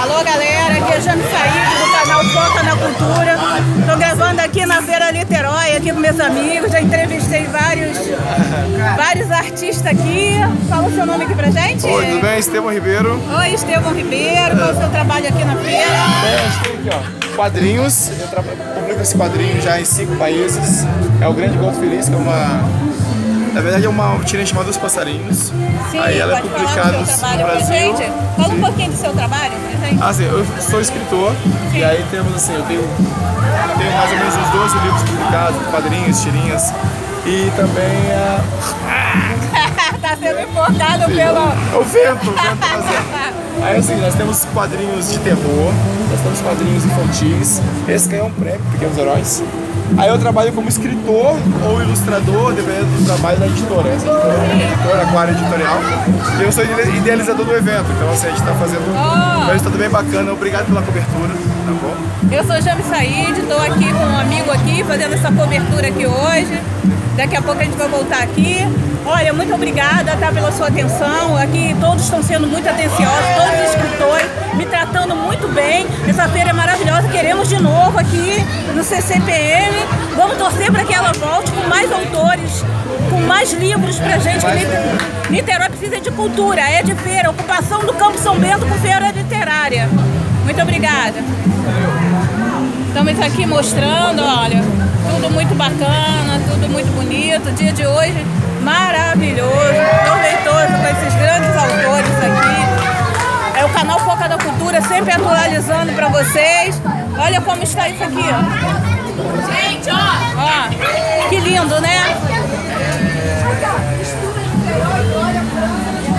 Alô galera, aqui é Jane Said do canal Foca na Cultura. Estou gravando aqui na Feira Niterói, aqui com meus amigos. Já entrevistei vários, vários artistas aqui. Fala o seu nome aqui pra gente. Oi, tudo bem? Estevão Ribeiro. Oi, Estevão Ribeiro. Qual é o seu trabalho aqui na feira? Gente tem aqui, ó, quadrinhos. Eu publico esse quadrinho já em cinco países. É o Grande Golfo Feliz, que é uma... Na verdade é uma tirinha chamada Os Passarinhos. Sim, Aí ela é publicada no seu trabalho pra Brasil. gente? Fala um pouquinho do seu trabalho pra gente. Ah, sim, eu sou escritor e aí temos assim, eu tenho, tenho mais ou menos uns 12 livros publicados, quadrinhos, tirinhas e também a, tá sendo enforcado pelo... o vento, o vento fazendo. Aí o seguinte, nós temos quadrinhos de terror, nós temos quadrinhos infantis, esse ganhou um prêmio, Pequenos Heróis. Aí eu trabalho como escritor ou ilustrador, dependendo do trabalho da editora. Essa editora é uma editora, Aquário Editorial. E eu sou ide- idealizador do evento, então assim, a gente está fazendo Oh. um resultado bem bacana. Obrigado pela cobertura, tá bom? Eu sou Jame Said, estou aqui com um amigo aqui, fazendo essa cobertura aqui hoje. Daqui a pouco a gente vai voltar aqui. Olha, muito obrigada tá, pela sua atenção. Aqui todos estão sendo muito atenciosos, todos os escritores, me tratando muito bem. Essa feira é maravilhosa, de novo aqui no CCPM. Vamos torcer para que ela volte com mais autores, com mais livros pra gente. que Nite- Niterói precisa de cultura, é de feira, ocupação do Campo São Bento com feira literária. Muito obrigada. Estamos aqui mostrando, olha, tudo muito bacana, tudo muito bonito. O dia de hoje maravilhoso, proveitoso com esses grandes autores aqui. Foca da Cultura sempre atualizando para vocês. Olha como está isso aqui, ó. Gente, ó. Ó, que lindo, né?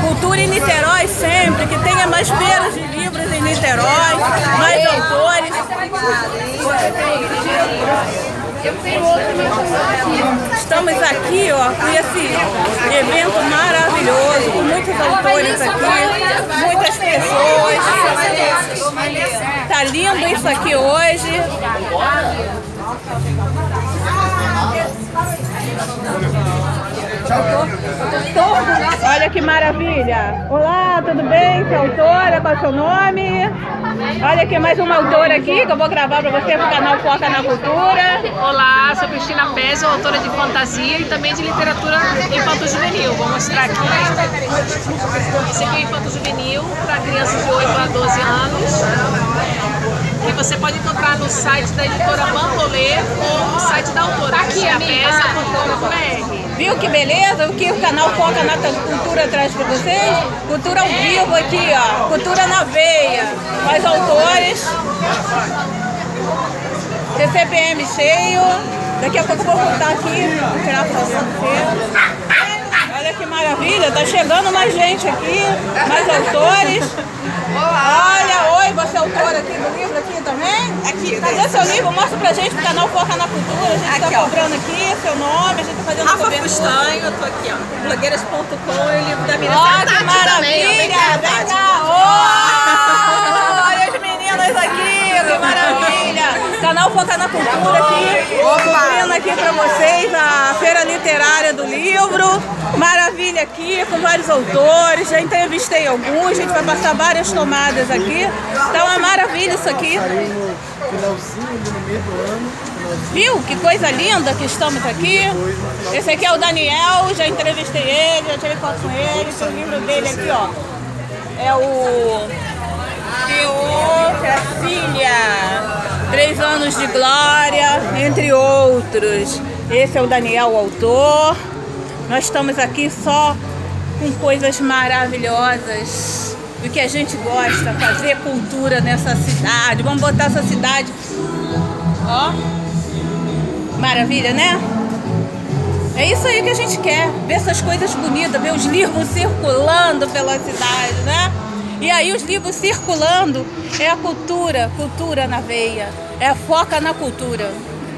Cultura em Niterói sempre, que tenha mais feiras de livros em Niterói, mais autores. Estamos aqui, ó, com esse evento maravilhoso, com muitos autores aqui, muitas pessoas. Tá lindo isso aqui hoje. Olha que maravilha! Olá, tudo bem? Sou autora, qual é o seu nome? Olha aqui mais uma autora aqui que eu vou gravar para você no canal Foca na Cultura. Olá, sou Cristina Pezzo, autora de fantasia e também de literatura infanto-juvenil. Vou mostrar aqui. Esse aqui é infanto-juvenil crianças de 8 a 12 anos. Que você pode encontrar no site da editora Bambolê ou no site da autora, cristinapezzo.com.br. Viu que beleza? O que o canal Foca na Cultura traz para vocês? Cultura ao vivo aqui, ó. Cultura na veia. Mais autores. CCPM cheio. Daqui a pouco eu vou voltar aqui, tirar foto pra você. Maravilha, tá chegando mais gente aqui, mais autores. Olha, oi, você é autora aqui do livro aqui também? Aqui, Cadê seu livro? Mostra pra gente o canal Foca na Cultura. A gente Aqui, tá ó. cobrando aqui, seu nome, a gente tá fazendo Rafa cobertura. Fustanho, eu tô aqui, ó. Blogueiras.com e o livro da Miriam Ó, que Tati também, ó. Vem maravilha! cá, Vem cá! Ó, Olha as meninas aqui, que maravilha! Canal Foca na Cultura aqui, aqui pra vocês a Feira Literária do Livro. Maravilha aqui, com vários autores, já entrevistei alguns, a gente vai passar várias tomadas aqui. Tá uma maravilha isso aqui. Viu? Que coisa linda que estamos aqui. Esse aqui é o Daniel, já entrevistei ele, já tirei foto com ele. Tem o livro dele aqui, ó. É o Teocracia, Três Anos de Glória, entre outros. Esse é o Daniel, o autor. Nós estamos aqui só com coisas maravilhosas do que a gente gosta, fazer cultura nessa cidade. Vamos botar essa cidade, ó, maravilha, né? É isso aí que a gente quer, ver essas coisas bonitas, ver os livros circulando pela cidade, né? E aí os livros circulando é a cultura, cultura na veia, é foca na cultura.